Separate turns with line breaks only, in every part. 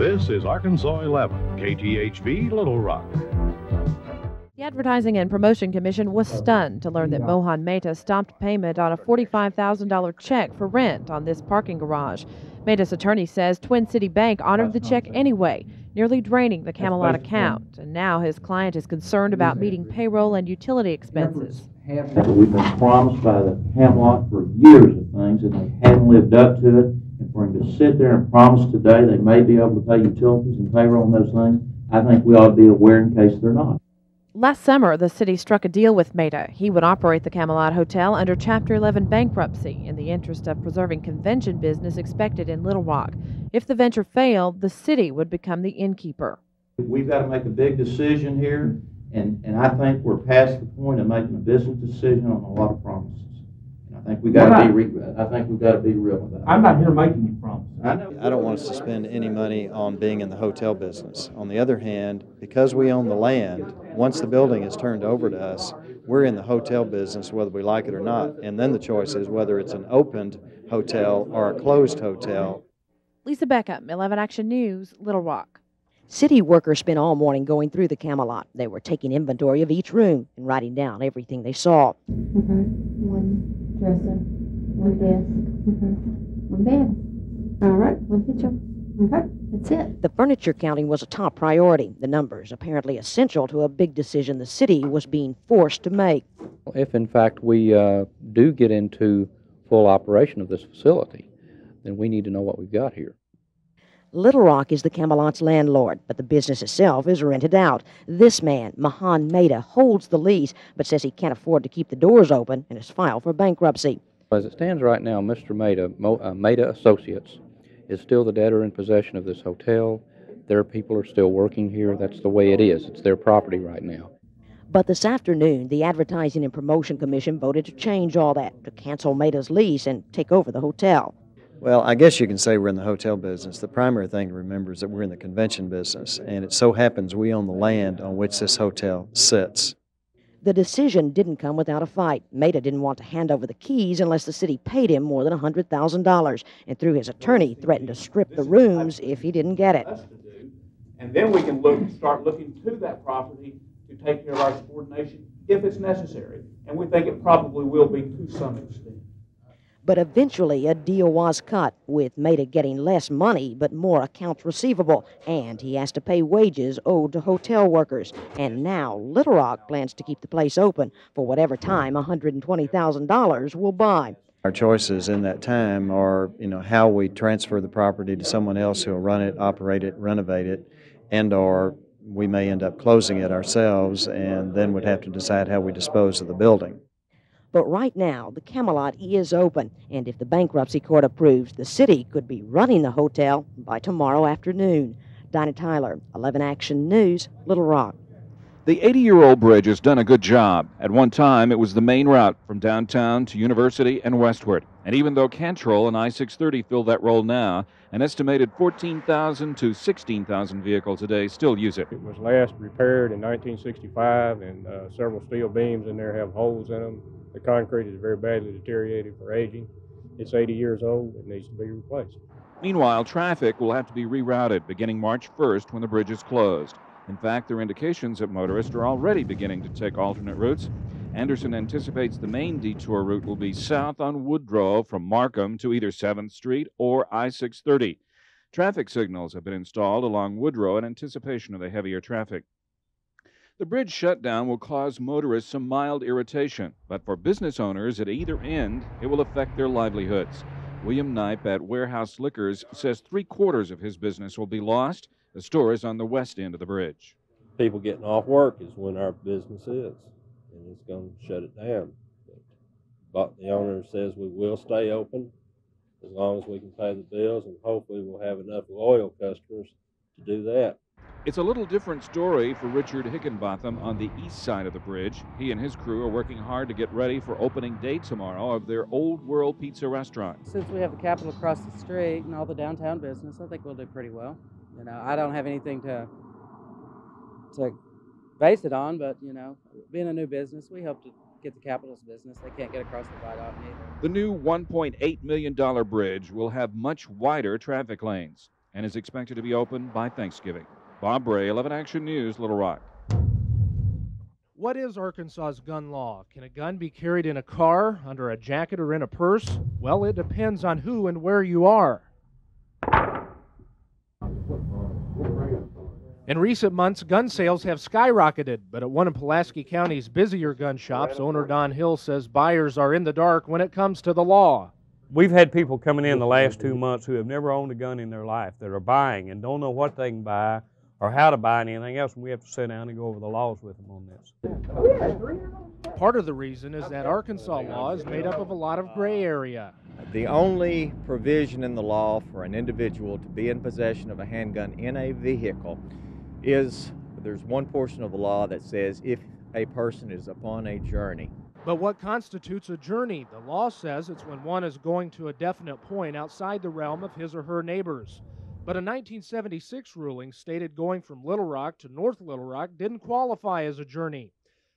This is Arkansas 11, KTHV Little Rock.
The Advertising and Promotion Commission was stunned to learn that Mohan Mehta stopped payment on a $45,000 check for rent on this parking garage. Mehta's attorney says Twin City Bank honored the check anyway, nearly draining the Camelot account. And now his client is concerned about meeting payroll and utility expenses.
We've been promised by the Camelot for years of things, and they hadn't lived up to it. For him to sit there and promise today they may be able to pay utilities and payroll and those things, I think we ought to be aware in case they're not.
Last summer, the city struck a deal with Mehta. He would operate the Camelot Hotel under Chapter 11 bankruptcy in the interest of preserving convention business expected in Little Rock. If the venture failed, the city would become the innkeeper.
We've got to make a big decision here, and, and I think we're past the point of making a business decision on a lot of promises. And I think we got to be, re- I think we've got to be real about it.
I'm not here making you promises.
I know.
I don't want us to spend any money on being in the hotel business. On the other hand, because we own the land, once the building is turned over to us, we're in the hotel business whether we like it or not. And then the choice is whether it's an opened hotel or a closed hotel.
Lisa Beckham, 11 Action News, Little Rock.
City workers spent all morning going through the Camelot. They were taking inventory of each room and writing down everything they saw.
Okay. One dresser, one desk, okay. one bed. All right. One kitchen. Okay. That's it.
The furniture counting was a top priority. The numbers apparently essential to a big decision the city was being forced to make.
If in fact we uh, do get into full operation of this facility, then we need to know what we've got here.
Little Rock is the Camelot's landlord, but the business itself is rented out. This man, Mohan Mehta, holds the lease, but says he can't afford to keep the doors open and has filed for bankruptcy.
As it stands right now, Mr. Mehta, Mo, uh, Mehta Associates, is still the debtor in possession of this hotel. Their people are still working here. That's the way it is. It's their property right now.
But this afternoon, the Advertising and Promotion Commission voted to change all that, to cancel Mehta's lease and take over the hotel.
Well, I guess you can say we're in the hotel business. The primary thing to remember is that we're in the convention business, and it so happens we own the land on which this hotel sits.
The decision didn't come without a fight. Mehta didn't want to hand over the keys unless the city paid him more than $100,000, and through his attorney threatened to strip the rooms if he didn't get it.
us to do. And then we can look, start looking to that property to take care of our subordination if it's necessary. And we think it probably will be to some extent.
But eventually, a deal was cut, with Mehta getting less money but more accounts receivable, and he has to pay wages owed to hotel workers. And now Little Rock plans to keep the place open for whatever time $120,000 will buy.
Our choices in that time are, you know, how we transfer the property to someone else who will run it, operate it, renovate it, and/or we may end up closing it ourselves, and then would have to decide how we dispose of the building.
But right now, the Camelot is open, and if the bankruptcy court approves, the city could be running the hotel by tomorrow afternoon. Dinah Tyler, 11 Action News, Little Rock.
The 80 year old bridge has done a good job. At one time, it was the main route from downtown to University and westward. And even though Cantrell and I 630 fill that role now, an estimated 14,000 to 16,000 vehicles a day still use it.
It was last repaired in 1965, and uh, several steel beams in there have holes in them. The concrete is very badly deteriorated for aging. It's 80 years old. It needs to be replaced.
Meanwhile, traffic will have to be rerouted beginning March 1st when the bridge is closed. In fact, there are indications that motorists are already beginning to take alternate routes. Anderson anticipates the main detour route will be south on Woodrow from Markham to either 7th Street or I 630. Traffic signals have been installed along Woodrow in anticipation of the heavier traffic. The bridge shutdown will cause motorists some mild irritation, but for business owners at either end, it will affect their livelihoods. William Knipe at Warehouse Liquors says three quarters of his business will be lost. The store is on the west end of the bridge.
People getting off work is when our business is, and it's going to shut it down. But, but the owner says we will stay open as long as we can pay the bills, and hopefully we'll have enough loyal customers to do that.
It's a little different story for Richard Hickenbotham on the east side of the bridge. He and his crew are working hard to get ready for opening day tomorrow of their Old World Pizza restaurant.
Since we have the Capitol across the street and all the downtown business, I think we'll do pretty well. You know, I don't have anything to to base it on, but you know, being a new business, we hope to get the Capitol's business. They can't get across the viaduct either.
The new $1.8 million bridge will have much wider traffic lanes. and is expected to be open by Thanksgiving. Bob Bray, 11 Action News, Little Rock.
What is Arkansas's gun law? Can a gun be carried in a car, under a jacket, or in a purse? Well, it depends on who and where you are. In recent months, gun sales have skyrocketed, but at one of Pulaski County's busier gun shops, owner Don Hill says buyers are in the dark when it comes to the law.
We've had people coming in the last two months who have never owned a gun in their life that are buying and don't know what they can buy or how to buy anything else, and we have to sit down and go over the laws with them on this.
Part of the reason is that Arkansas law is made up of a lot of gray area.
The only provision in the law for an individual to be in possession of a handgun in a vehicle is there's one portion of the law that says if a person is upon a journey.
But what constitutes a journey? The law says it's when one is going to a definite point outside the realm of his or her neighbors. But a 1976 ruling stated going from Little Rock to North Little Rock didn't qualify as a journey.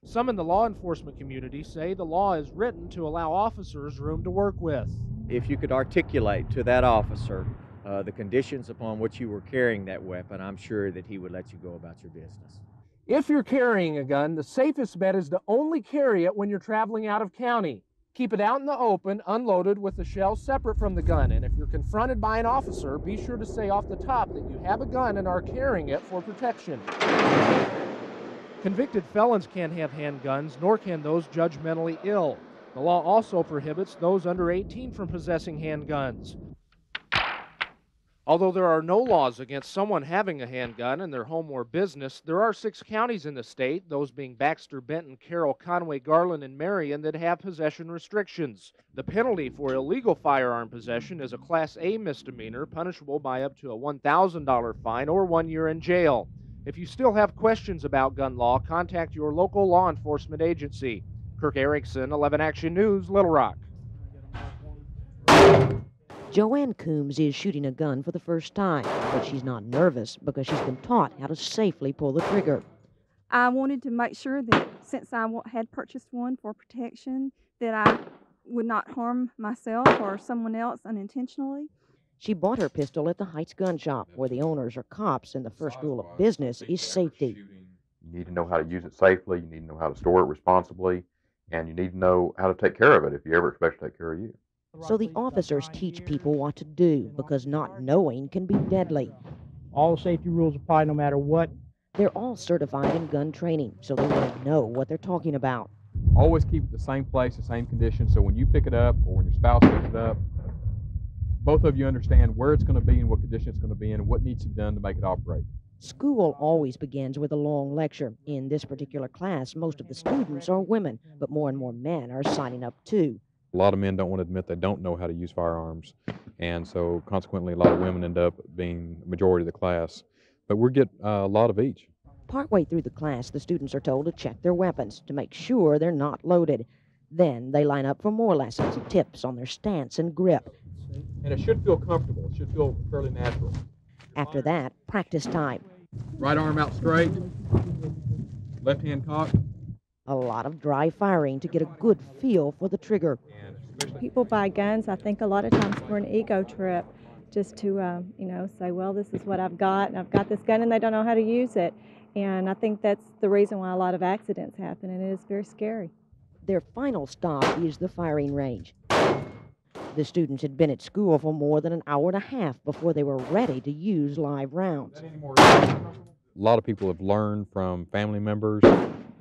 Some in the law enforcement community say the law is written to allow officers room to work with.
If you could articulate to that officer uh, the conditions upon which you were carrying that weapon, I'm sure that he would let you go about your business.
If you're carrying a gun, the safest bet is to only carry it when you're traveling out of county. Keep it out in the open, unloaded, with the shell separate from the gun. And if you're confronted by an officer, be sure to say off the top that you have a gun and are carrying it for protection. Convicted felons can't have handguns, nor can those judgmentally ill. The law also prohibits those under 18 from possessing handguns. Although there are no laws against someone having a handgun in their home or business, there are six counties in the state, those being Baxter, Benton, Carroll, Conway, Garland, and Marion, that have possession restrictions. The penalty for illegal firearm possession is a Class A misdemeanor, punishable by up to a $1,000 fine or one year in jail. If you still have questions about gun law, contact your local law enforcement agency. Kirk Erickson, 11 Action News, Little Rock.
Joanne Coombs is shooting a gun for the first time, but she's not nervous because she's been taught how to safely pull the trigger.
I wanted to make sure that since I had purchased one for protection, that I would not harm myself or someone else unintentionally.
She bought her pistol at the Heights gun shop, where the owners are cops, and the first rule of business is safety.
You need to know how to use it safely, you need to know how to store it responsibly, and you need to know how to take care of it if you ever expect to take care of you.
So the officers teach people what to do because not knowing can be deadly.
All safety rules apply no matter what.
They're all certified in gun training, so they really know what they're talking about.
Always keep it the same place, the same condition, so when you pick it up or when your spouse picks it up, both of you understand where it's going to be and what condition it's going to be in and what needs to be done to make it operate.
School always begins with a long lecture. In this particular class, most of the students are women, but more and more men are signing up too.
A lot of men don't want to admit they don't know how to use firearms, and so consequently, a lot of women end up being the majority of the class. But we get uh, a lot of each.
Partway through the class, the students are told to check their weapons to make sure they're not loaded. Then they line up for more lessons and tips on their stance and grip.
And it should feel comfortable. It should feel fairly natural.
After that, practice time.
Right arm out straight, left hand cocked.
A lot of dry firing to get a good feel for the trigger.
People buy guns, I think, a lot of times for an ego trip, just to, uh, you know, say, well, this is what I've got, and I've got this gun, and they don't know how to use it. And I think that's the reason why a lot of accidents happen, and it is very scary.
Their final stop is the firing range. The students had been at school for more than an hour and a half before they were ready to use live rounds.
A lot of people have learned from family members,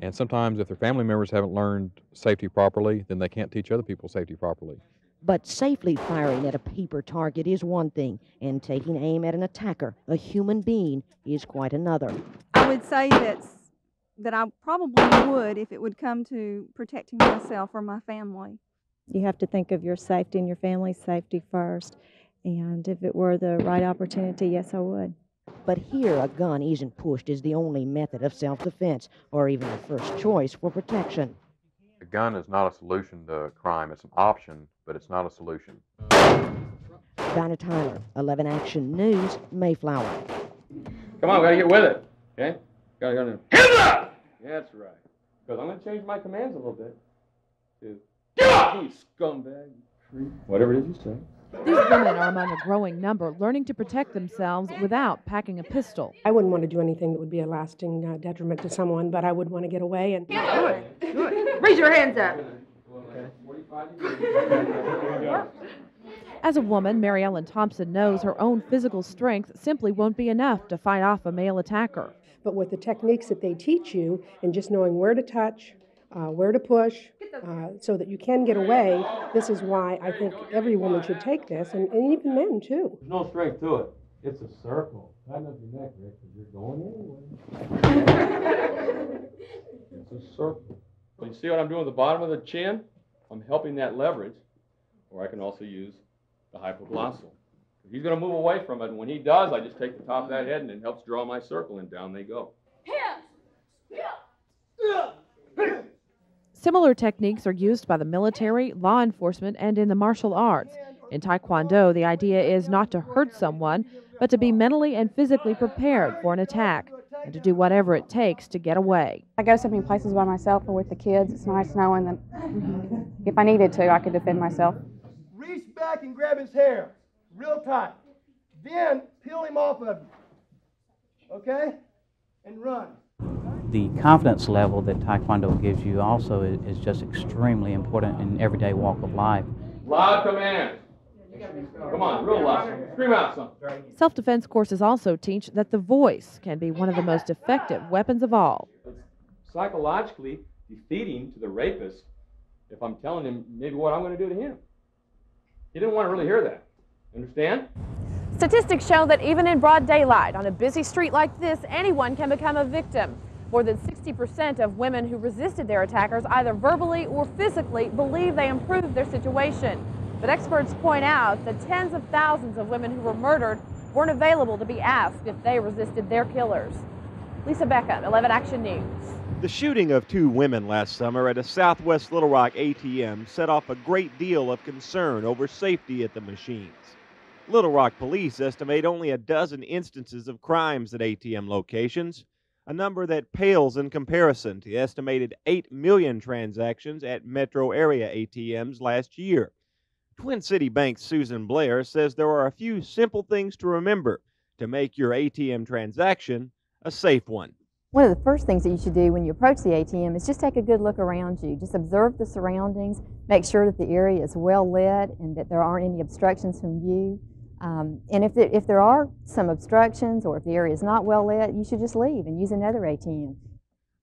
and sometimes if their family members haven't learned safety properly, then they can't teach other people safety properly.
But safely firing at a paper target is one thing, and taking aim at an attacker, a human being, is quite another.
I would say that that I probably would if it would come to protecting myself or my family.
You have to think of your safety and your family's safety first. And if it were the right opportunity, yes, I would.
But here, a gun isn't pushed as the only method of self defense or even the first choice for protection.
A gun is not a solution to crime. It's an option, but it's not a solution.
Dinah Tyler, 11 Action News, Mayflower.
Come on, we gotta get with it. Okay? Gotta go. Hands up! Yeah, that's right. Because I'm gonna change my commands a little bit. To you scumbag, creep, whatever it is you say.
These women are among a growing number learning to protect themselves without packing a pistol.
I wouldn't want to do anything that would be a lasting uh, detriment to someone, but I would want to get away and.
Raise your hands up.
As a woman, Mary Ellen Thompson knows her own physical strength simply won't be enough to fight off a male attacker.
But with the techniques that they teach you and just knowing where to touch, uh, where to push, uh, so that you can get away, this is why I think every woman should take this, and, and even men too.
There's no strength to it. It's a circle. Tighten up your neck, Rick, because you're going anyway. it's a circle.
Well, you see what I'm doing at the bottom of the chin? I'm helping that leverage, or I can also use the hypoglossal. He's going to move away from it, and when he does, I just take the top of that head and it helps draw my circle, and down they go.
Similar techniques are used by the military, law enforcement, and in the martial arts. In Taekwondo, the idea is not to hurt someone, but to be mentally and physically prepared for an attack and to do whatever it takes to get away.
I go so many places by myself or with the kids. It's nice knowing that if I needed to, I could defend myself.
Reach back and grab his hair, real tight. Then peel him off of you. Okay? And run.
The confidence level that Taekwondo gives you also is, is just extremely important in everyday walk of life.
Loud commands. Come on, real loud. Scream out something.
Self defense courses also teach that the voice can be one of the most effective weapons of all.
It's psychologically defeating to the rapist if I'm telling him maybe what I'm going to do to him. He didn't want to really hear that. Understand?
Statistics show that even in broad daylight on a busy street like this, anyone can become a victim. More than 60% of women who resisted their attackers, either verbally or physically, believe they improved their situation. But experts point out that tens of thousands of women who were murdered weren't available to be asked if they resisted their killers. Lisa Beckham, 11 Action News.
The shooting of two women last summer at a Southwest Little Rock ATM set off a great deal of concern over safety at the machines. Little Rock police estimate only a dozen instances of crimes at ATM locations, a number that pales in comparison to the estimated 8 million transactions at metro area ATMs last year. Twin City Bank's Susan Blair says there are a few simple things to remember to make your ATM transaction a safe one.
One of the first things that you should do when you approach the ATM is just take a good look around you. Just observe the surroundings, make sure that the area is well lit and that there aren't any obstructions from you. Um, and if there, if there are some obstructions or if the area is not well lit, you should just leave and use another ATM.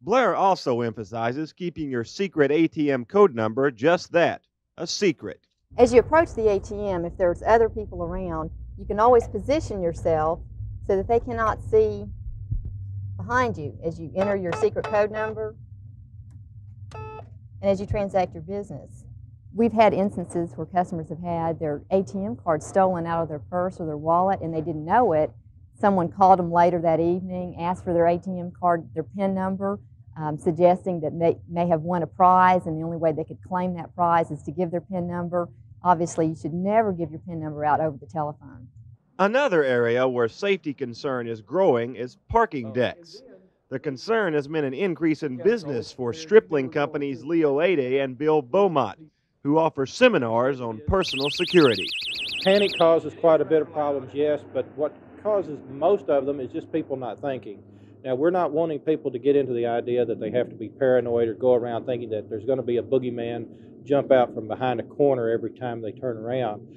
Blair also emphasizes keeping your secret ATM code number just that a secret.
As you approach the ATM, if there's other people around, you can always position yourself so that they cannot see behind you as you enter your secret code number and as you transact your business. We've had instances where customers have had their ATM card stolen out of their purse or their wallet and they didn't know it. Someone called them later that evening, asked for their ATM card, their PIN number, um, suggesting that they may have won a prize and the only way they could claim that prize is to give their PIN number. Obviously, you should never give your PIN number out over the telephone.
Another area where safety concern is growing is parking decks. The concern has been an increase in business for stripling companies Leo Ade and Bill Beaumont, who offer seminars on personal security.
Panic causes quite a bit of problems, yes, but what causes most of them is just people not thinking. Now, we're not wanting people to get into the idea that they have to be paranoid or go around thinking that there's going to be a boogeyman jump out from behind a corner every time they turn around.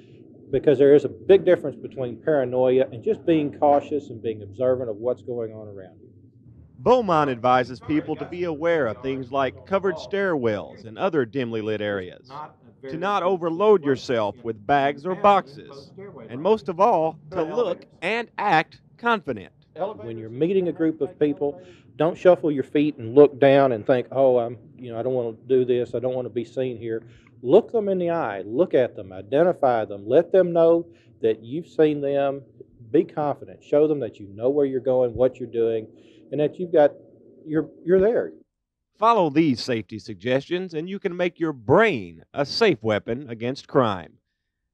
Because there is a big difference between paranoia and just being cautious and being observant of what's going on around you.
Beaumont advises people to be aware of things like covered stairwells and other dimly lit areas, to not overload yourself with bags or boxes, and most of all, to look and act confident.
When you're meeting a group of people, don't shuffle your feet and look down and think, "Oh, I'm, you know, I don't want to do this. I don't want to be seen here." Look them in the eye. Look at them. Identify them. Let them know that you've seen them. Be confident. Show them that you know where you're going, what you're doing, and that you've got you're you're there.
Follow these safety suggestions, and you can make your brain a safe weapon against crime.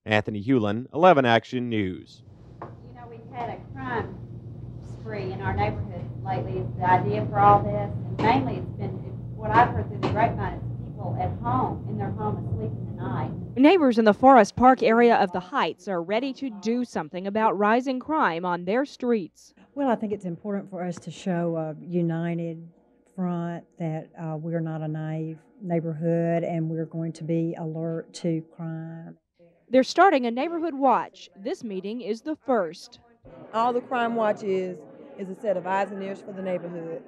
Anthony Hewlin, 11 Action News.
You know, we've had a crime spree in our neighborhood lately. Is the idea for all this, and mainly it's been what I've heard through the grapevine. It's people at home in their home asleep in the night.
Neighbors in the Forest Park area of the Heights are ready to do something about rising crime on their streets.
Well, I think it's important for us to show a united front that uh, we're not a naive neighborhood and we're going to be alert to crime.
They're starting a neighborhood watch. This meeting is the first.
All the Crime Watch is is a set of eyes and ears for the neighborhood.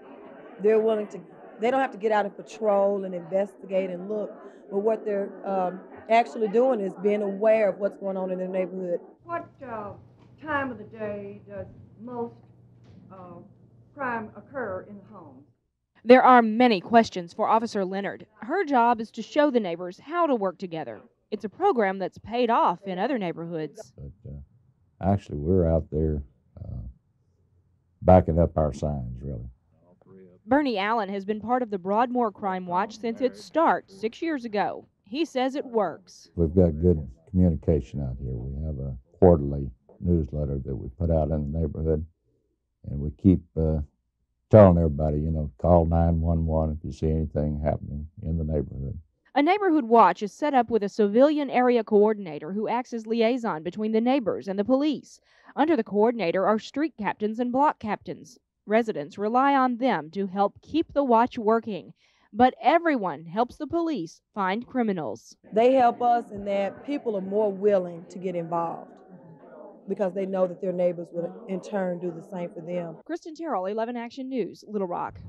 They're willing to, they don't have to get out and patrol and investigate and look, but what they're um, actually doing is being aware of what's going on in their neighborhood.
What uh, time of the day does most uh, crime occur in the homes?
There are many questions for Officer Leonard. Her job is to show the neighbors how to work together. It's a program that's paid off in other neighborhoods.
But uh, actually, we're out there uh, backing up our signs, really.
Bernie Allen has been part of the Broadmoor Crime Watch since its start six years ago. He says it works.
We've got good communication out here. We have a quarterly newsletter that we put out in the neighborhood, and we keep uh, telling everybody, you know, call 911 if you see anything happening in the neighborhood.
A neighborhood watch is set up with a civilian area coordinator who acts as liaison between the neighbors and the police. Under the coordinator are street captains and block captains. Residents rely on them to help keep the watch working. But everyone helps the police find criminals.
They help us in that people are more willing to get involved because they know that their neighbors will in turn do the same for them.
Kristen Terrell, 11 Action News, Little Rock.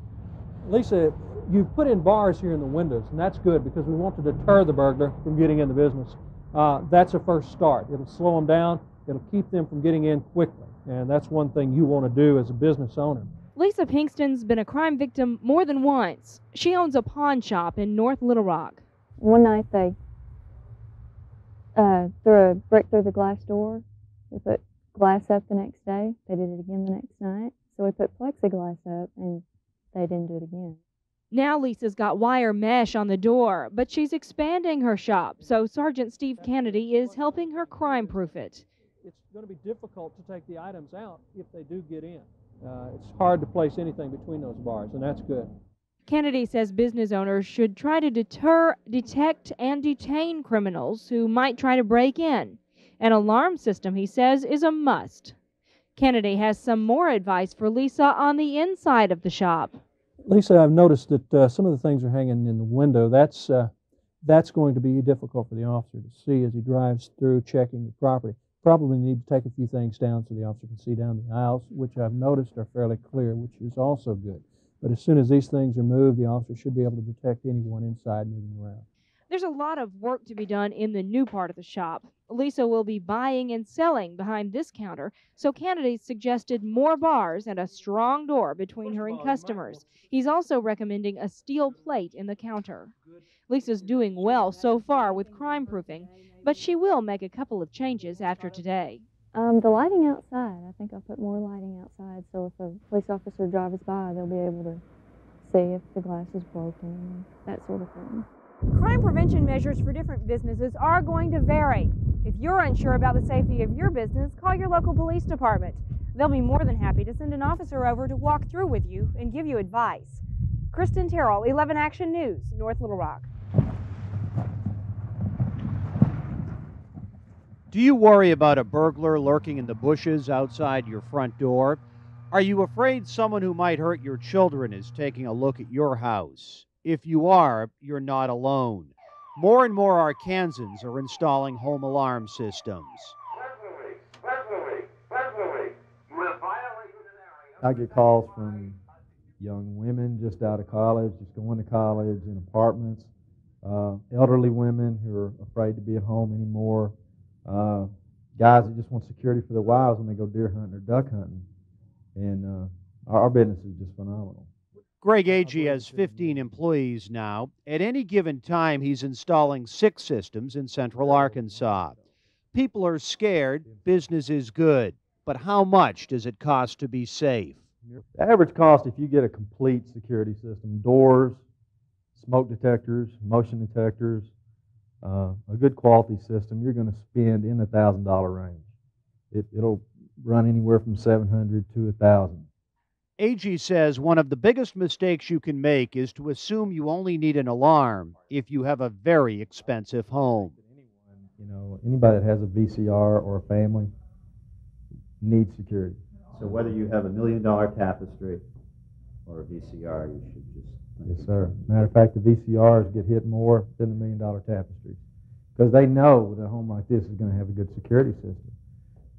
Lisa, you put in bars here in the windows, and that's good because we want to deter the burglar from getting in the business. Uh, that's a first start. It'll slow them down. It'll keep them from getting in quickly, and that's one thing you want to do as a business owner.
Lisa Pinkston's been a crime victim more than once. She owns a pawn shop in North Little Rock.
One night they uh, threw a brick through the glass door. We put glass up the next day. They did it again the next night. So we put plexiglass up, and they didn't do it again.
Now Lisa's got wire mesh on the door, but she's expanding her shop, so Sergeant Steve Kennedy is helping her crime proof it.
It's going to be difficult to take the items out if they do get in. Uh, it's hard to place anything between those bars, and that's good.
Kennedy says business owners should try to deter, detect, and detain criminals who might try to break in. An alarm system, he says, is a must. Kennedy has some more advice for Lisa on the inside of the shop.
Lisa, I've noticed that uh, some of the things are hanging in the window. That's uh, that's going to be difficult for the officer to see as he drives through checking the property. Probably need to take a few things down so the officer can see down the aisles, which I've noticed are fairly clear, which is also good. But as soon as these things are moved, the officer should be able to detect anyone inside moving around.
There's a lot of work to be done in the new part of the shop. Lisa will be buying and selling behind this counter, so Kennedy suggested more bars and a strong door between her and customers. He's also recommending a steel plate in the counter. Lisa's doing well so far with crime proofing, but she will make a couple of changes after today.
Um, the lighting outside, I think I'll put more lighting outside so if a police officer drives by, they'll be able to see if the glass is broken, that sort of thing.
Crime prevention measures for different businesses are going to vary. If you're unsure about the safety of your business, call your local police department. They'll be more than happy to send an officer over to walk through with you and give you advice. Kristen Terrell, 11 Action News, North Little Rock.
Do you worry about a burglar lurking in the bushes outside your front door? Are you afraid someone who might hurt your children is taking a look at your house? If you are, you're not alone. More and more Arkansans are installing home alarm systems.
I get calls from young women just out of college, just going to college in apartments, uh, elderly women who are afraid to be at home anymore, uh, guys that just want security for their wives when they go deer hunting or duck hunting. And uh, our, our business is just phenomenal.
Greg Agee has 15 employees now. At any given time, he's installing six systems in central Arkansas. People are scared, business is good. But how much does it cost to be safe?
The average cost, if you get a complete security system, doors, smoke detectors, motion detectors, uh, a good quality system, you're going to spend in the thousand dollar range. It, it'll run anywhere from 700 to a thousand.
Agee says one of the biggest mistakes you can make is to assume you only need an alarm if you have a very expensive home.
You know, anybody that has a VCR or a family needs security.
So whether you have a million dollar tapestry or a VCR, you should just.
Yes, sir. Matter of fact, the VCRs get hit more than the million dollar tapestries because they know that a home like this is going to have a good security system.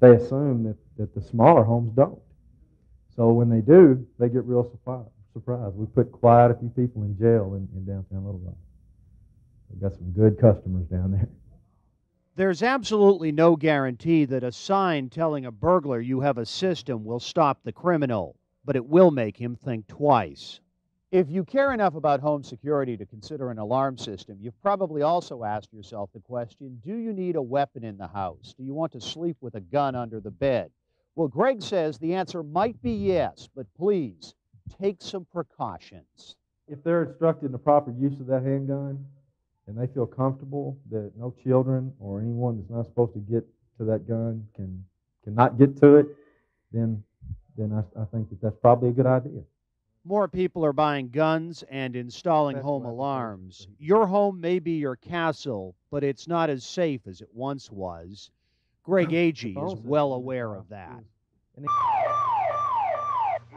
They assume that, that the smaller homes don't. So when they do, they get real surprised. surprised. We put quite a few people in jail in, in downtown Little Rock. We've got some good customers down there.
There's absolutely no guarantee that a sign telling a burglar you have a system will stop the criminal, but it will make him think twice. If you care enough about home security to consider an alarm system, you've probably also asked yourself the question do you need a weapon in the house? Do you want to sleep with a gun under the bed? Well, Greg says the answer might be yes, but please take some precautions.
If they're instructed in the proper use of that handgun and they feel comfortable that no children or anyone that's not supposed to get to that gun can cannot get to it, then then I, I think that that's probably a good idea.
More people are buying guns and installing
That's
home alarms. Your home may be your castle, but it's not as safe as it once was. Greg Agee is well aware of that.
You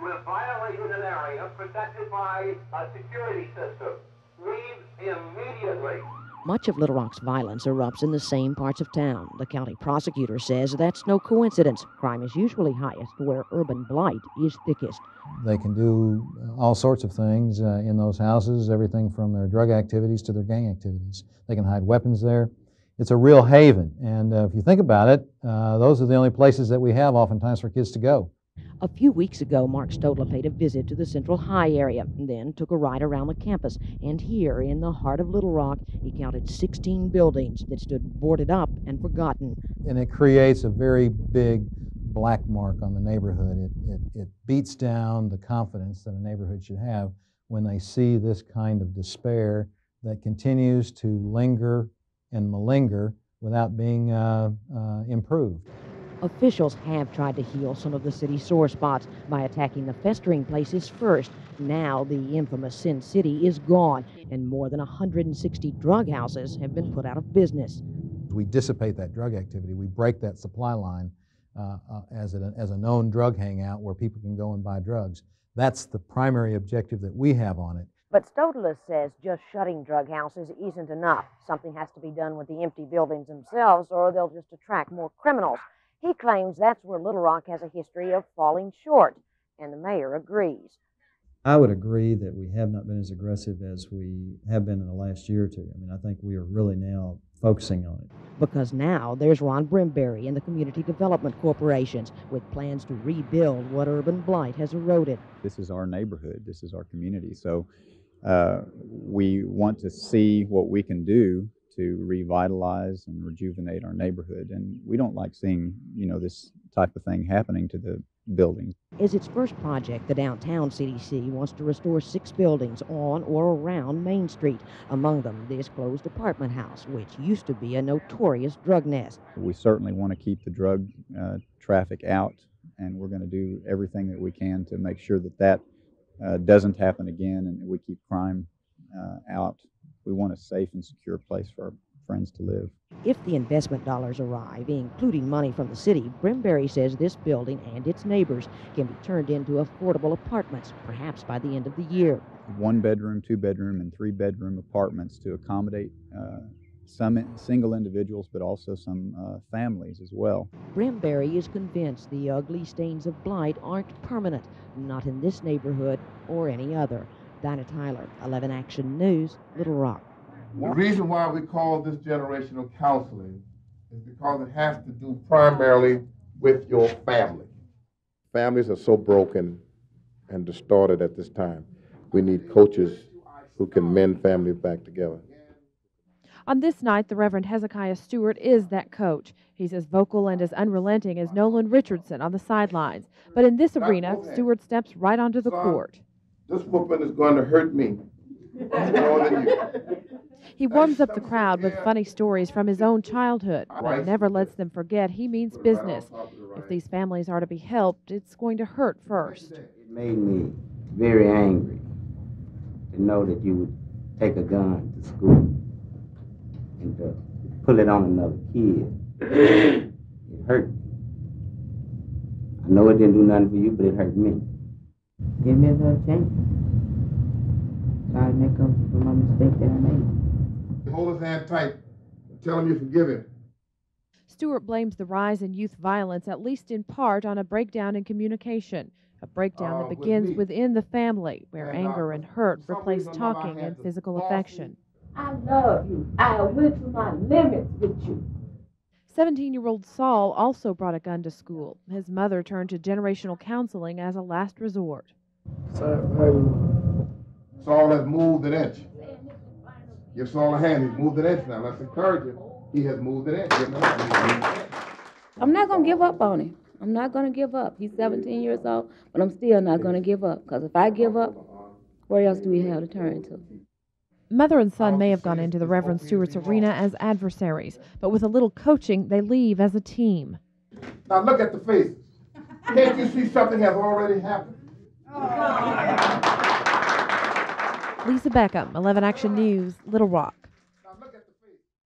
have violated an area protected by a security system. Leave immediately.
Much of Little Rock's violence erupts in the same parts of town. The county prosecutor says that's no coincidence. Crime is usually highest where urban blight is thickest.
They can do all sorts of things uh, in those houses, everything from their drug activities to their gang activities. They can hide weapons there. It's a real haven. And uh, if you think about it, uh, those are the only places that we have oftentimes for kids to go.
A few weeks ago, Mark Stodola paid a visit to the Central High area, and then took a ride around the campus. And here, in the heart of Little Rock, he counted 16 buildings that stood boarded up and forgotten.
And it creates a very big black mark on the neighborhood. It, it, it beats down the confidence that a neighborhood should have when they see this kind of despair that continues to linger and malinger without being uh, uh, improved.
Officials have tried to heal some of the city's sore spots by attacking the festering places first. Now the infamous Sin City is gone, and more than 160 drug houses have been put out of business.
We dissipate that drug activity. We break that supply line uh, uh, as, a, as a known drug hangout where people can go and buy drugs. That's the primary objective that we have on it.
But Stodola says just shutting drug houses isn't enough. Something has to be done with the empty buildings themselves, or they'll just attract more criminals. He claims that's where Little Rock has a history of falling short, and the mayor agrees.
I would agree that we have not been as aggressive as we have been in the last year or two. I mean, I think we are really now focusing on it.
Because now there's Ron Brimberry and the Community Development Corporations with plans to rebuild what urban blight has eroded.
This is our neighborhood, this is our community. So uh, we want to see what we can do to revitalize and rejuvenate our neighborhood. And we don't like seeing, you know, this type of thing happening to the buildings.
As its first project, the downtown CDC wants to restore six buildings on or around Main Street. Among them, this closed apartment house, which used to be a notorious drug nest.
We certainly want to keep the drug uh, traffic out, and we're going to do everything that we can to make sure that that uh, doesn't happen again and we keep crime uh, out. We want a safe and secure place for our friends to live.
If the investment dollars arrive, including money from the city, Brimberry says this building and its neighbors can be turned into affordable apartments, perhaps by the end of the year.
One bedroom, two bedroom, and three bedroom apartments to accommodate uh, some single individuals, but also some uh, families as well.
Brimberry is convinced the ugly stains of blight aren't permanent, not in this neighborhood or any other. Dinah Tyler, 11 Action News, Little Rock.
The reason why we call this generational counseling is because it has to do primarily with your family. Families are so broken and distorted at this time. We need coaches who can mend families back together.
On this night, the Reverend Hezekiah Stewart is that coach. He's as vocal and as unrelenting as Nolan Richardson on the sidelines. But in this arena, Stewart steps right onto the court.
This whooping is going to hurt me more than you.
He warms up the crowd with funny stories from his own childhood, but never lets them forget he means business. If these families are to be helped, it's going to hurt first.
It made me very angry to know that you would take a gun to school and to pull it on another kid. it hurt. I know it didn't do nothing for you, but it hurt me.
Give me another chance. Try to make up for my mistake that I made.
Hold his hand tight and tell him you forgive him.
Stewart blames the rise in youth violence, at least in part, on a breakdown in communication. A breakdown
Uh,
that begins
me.
within the family, where
And, uh,
anger and hurt replace
reason, Mama, I
talking and physical
boss you.
affection.
I love you. I went to my limits with you.
17 year old Saul also brought a gun to school. His mother turned to generational counseling as a last resort.
Saul has moved an inch. Give Saul a hand. He's moved an inch now. Let's encourage him. He has moved an inch. Give him a hand. He's moved an inch.
I'm not going to give up on him. I'm not going to give up. He's 17 years old, but I'm still not going to give up. Because if I give up, where else do we have to turn to?
Mother and son may have gone into the Reverend Stewart's arena as adversaries, but with a little coaching, they leave as a team.
Now look at the faces. Can't you see something has already happened?
Lisa Beckham, 11 Action News, Little Rock.